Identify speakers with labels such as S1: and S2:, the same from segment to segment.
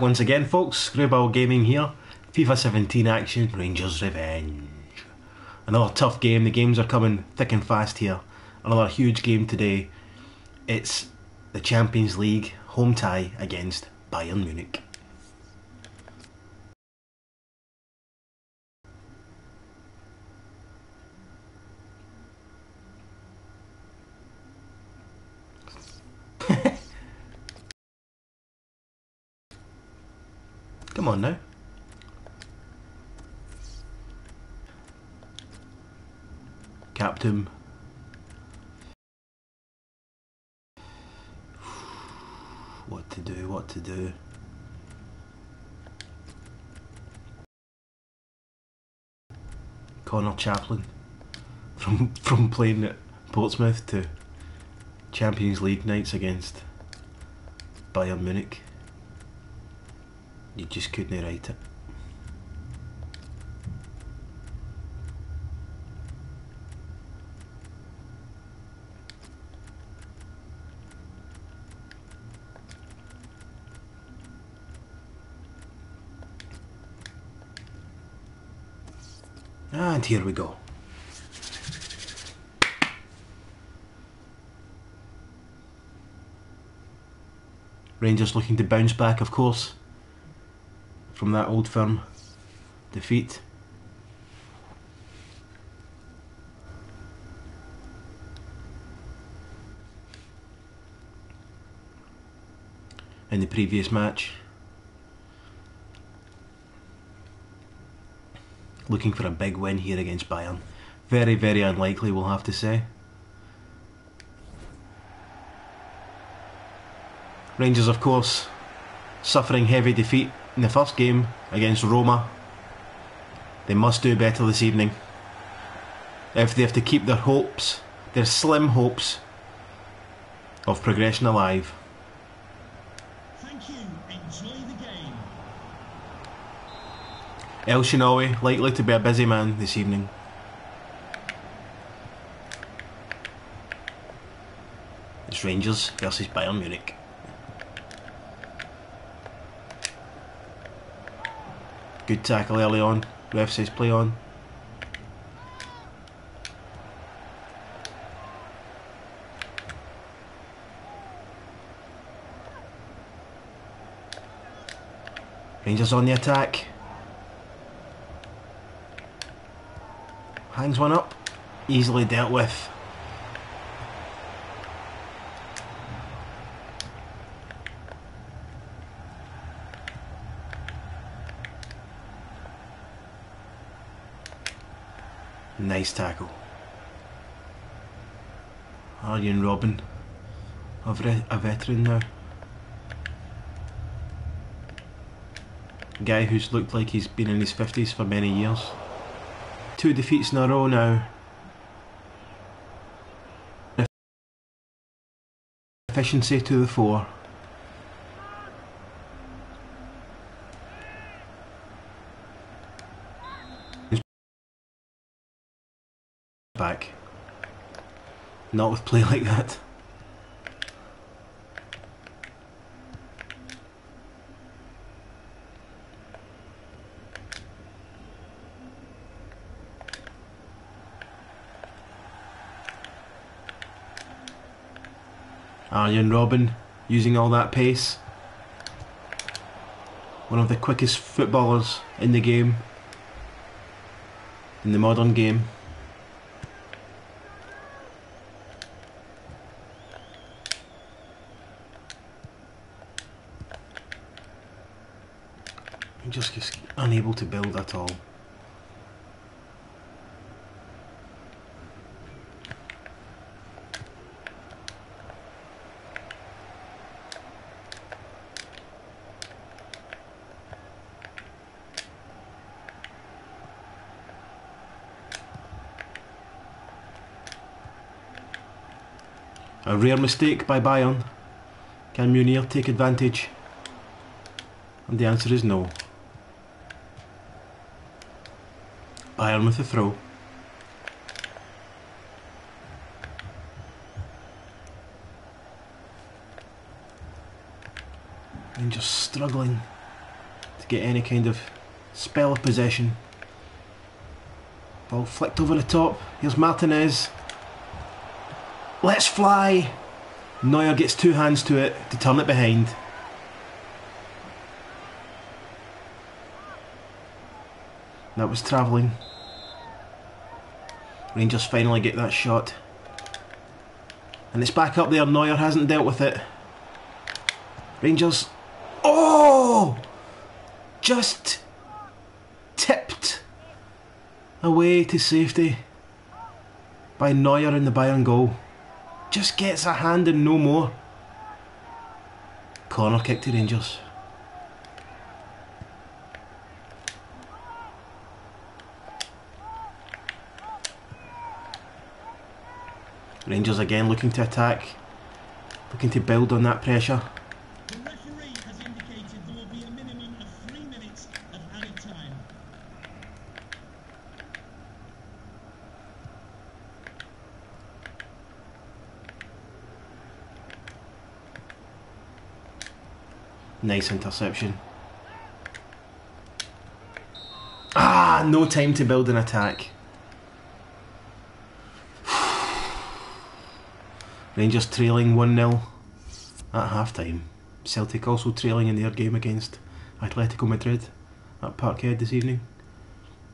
S1: Once again, folks, Skrooball Gaming here. FIFA 17 action, Rangers Revenge. Another tough game. The games are coming thick and fast here. Another huge game today. It's the Champions League home tie against Bayern Munich. Come on now. Captain. What to do, what to do. Connor Chaplin. From from playing at Portsmouth to Champions League nights against Bayern Munich. You just couldn't write it. And here we go. Rangers looking to bounce back, of course, from that old firm defeat. In the previous match. Looking for a big win here against Bayern. Very, very unlikely, we'll have to say. Rangers, of course, suffering heavy defeat in the first game against Roma. They must do better this evening. If they have to keep their hopes, their slim hopes, of progression alive.
S2: Thank you. Enjoy the game.
S1: El Shinawi likely to be a busy man this evening. It's Rangers versus Bayern Munich. Good tackle early on. Ref says play on. Rangers on the attack. Hangs one up. Easily dealt with. Nice tackle. Arjen Robben. a, a veteran now. Guy who's looked like he's been in his 50s for many years. Two defeats in a row now. Efficiency to the fore. Back. Not with play like that. Arjen Robben using all that pace. One of the quickest footballers in the game. In the modern game. Just, just unable to build at all. A rare mistake by Bayern. Can Munir take advantage? And the answer is no. Bayern with the throw. And just struggling to get any kind of spell of possession. Ball flicked over the top. Here's Martinez. Let's fly! Neuer gets two hands to it to turn it behind. That was travelling. Rangers finally get that shot. And it's back up there. Neuer hasn't dealt with it. Rangers. Oh! Just tipped away to safety by Neuer in the Bayern goal. Just gets a hand and no more. Corner kick to Rangers. Rangers again looking to attack, looking to build on that pressure. Nice interception. Ah, no time to build an attack. Rangers trailing 1 0 at half time. Celtic also trailing in their game against Atletico Madrid at Parkhead this evening.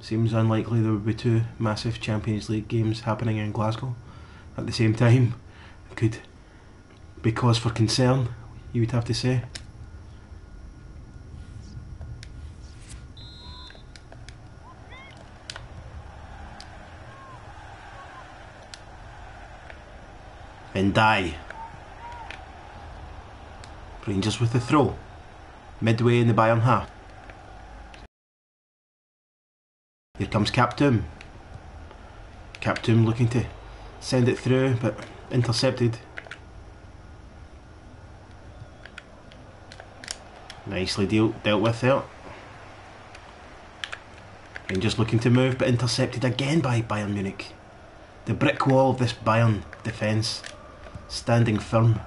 S1: Seems unlikely there would be two massive Champions League games happening in Glasgow at the same time. Could be cause for concern, you would have to say. And die. Rangers with the throw. Midway in the Bayern half. Here comes Captum. Captum looking to send it through, but intercepted. Nicely deal, dealt with there. Rangers looking to move, but intercepted again by Bayern Munich. The brick wall of this Bayern defence standing firm.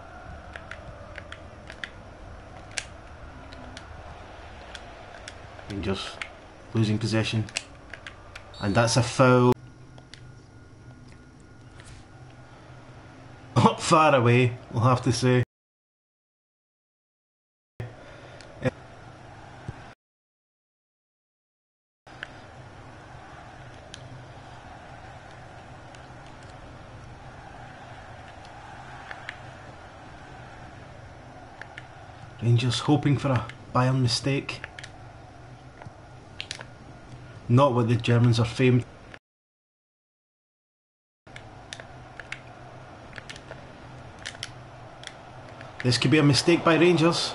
S1: Rangers losing possession. And that's a foul. Not far away, we'll have to say. Rangers hoping for a Bayern mistake. Not what the Germans are famed. This could be a mistake by Rangers.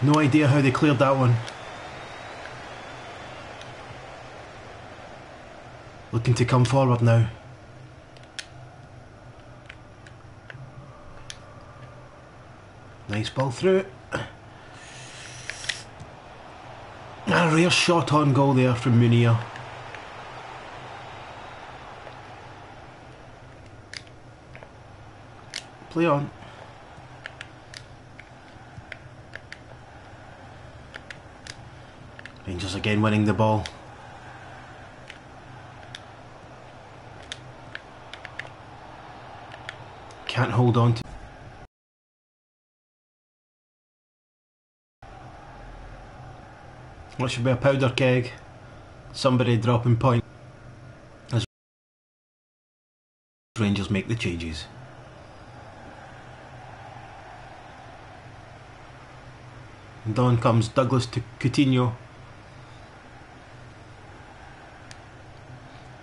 S1: No idea how they cleared that one. Looking to come forward now. Ball through. A rare shot on goal there from Munir. Play on. Rangers again winning the ball. Can't hold on to What should be a powder keg? Somebody dropping point. As Rangers make the changes. And on comes Douglas to Coutinho.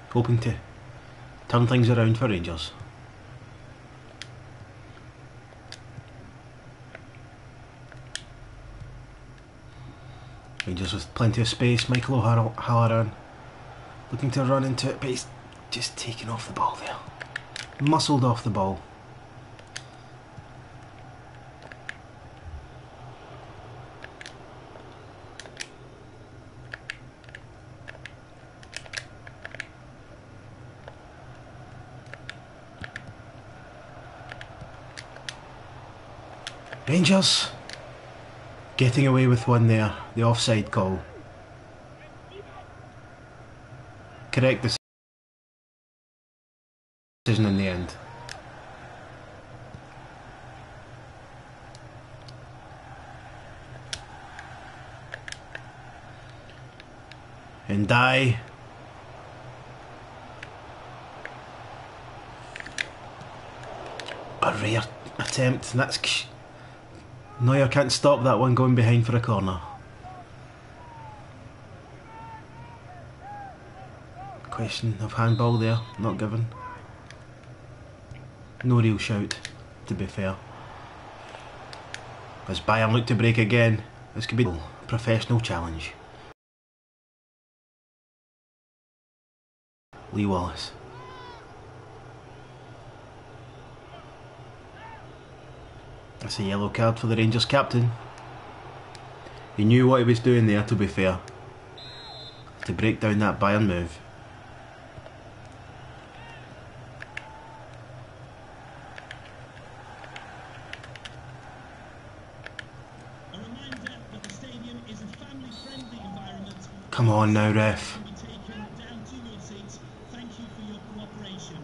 S1: Hoping to turn things around for Rangers. Rangers with plenty of space. Michael O'Halloran looking to run into it, but he's just taken off the ball there. Muscled off the ball. Rangers Getting away with one there, the offside call. Correct decision in the end. And die. A rare attempt, and that's. Neuer can't stop that one going behind for a corner. Question of handball there, not given. No real shout, to be fair. As Bayern look to break again, this could be a professional challenge. Lee Wallace. That's a yellow card for the Rangers captain. He knew what he was doing there, to be fair. To break down that Bayern move. Come on now, ref.
S2: Cooperation.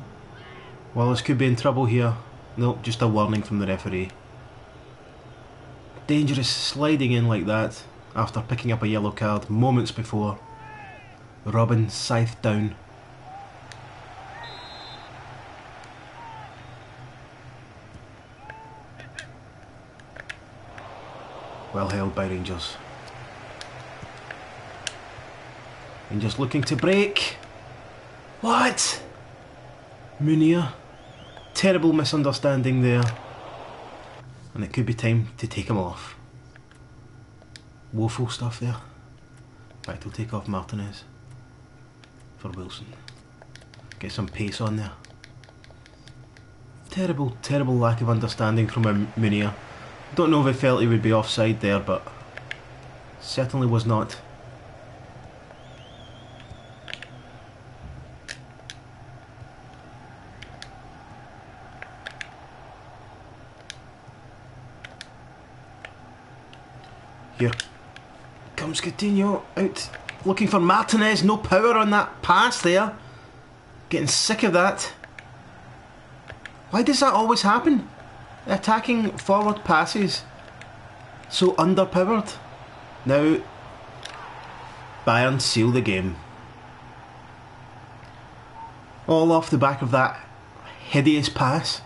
S1: Wallace could be in trouble here. Nope, just a warning from the referee. Dangerous sliding in like that after picking up a yellow card moments before. Robben scythed down. Well held by Rangers. And just looking to break. What? Munir. Terrible misunderstanding there. And it could be time to take him off. Woeful stuff there. Right, we'll take off Martinez for Wilson. Get some pace on there. Terrible, terrible lack of understanding from Munir. Don't know if he felt he would be offside there, but certainly was not. Here comes Coutinho out looking for Martinez. No power on that pass there. Getting sick of that. Why does that always happen? Attacking forward passes so underpowered. Now Bayern seal the game. All off the back of that hideous pass.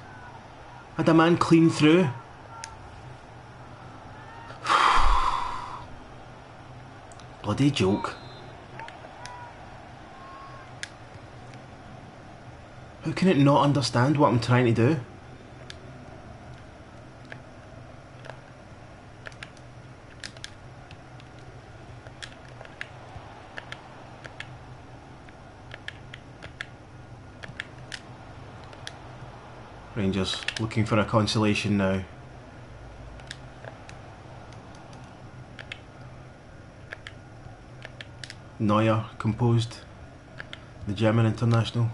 S1: Had a man clean through. Bloody joke. How can it not understand what I'm trying to do? Rangers looking for a consolation now. Neuer composed the German international.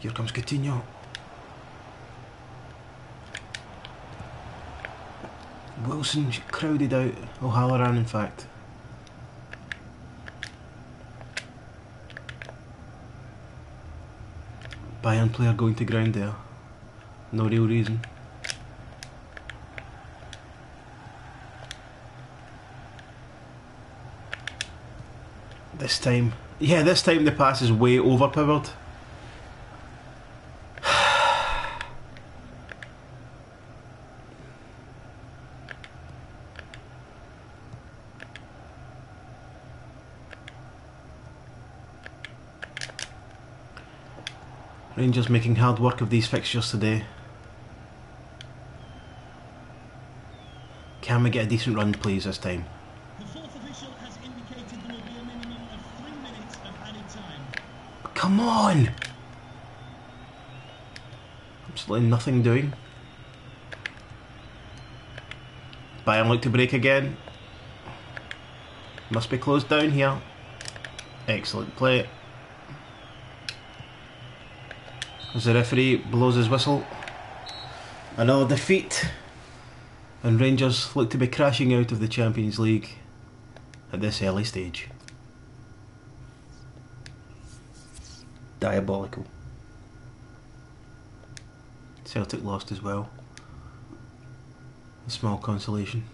S1: Here comes Coutinho. Wilson crowded out O'Halloran in fact. Bayern player going to ground there. No real reason. This time, yeah, this time the pass is way overpowered. Rangers making hard work of these fixtures today. Can we get a decent run, please, this time?
S2: The fourth official has indicated there will be a minimum of three minutes of added time.
S1: Come on! Absolutely nothing doing. Bayern look to break again. Must be closed down here. Excellent play. As the referee blows his whistle. Another defeat And Rangers look to be crashing out of the Champions League at this early stage. Diabolical. Celtic lost as well. A small consolation.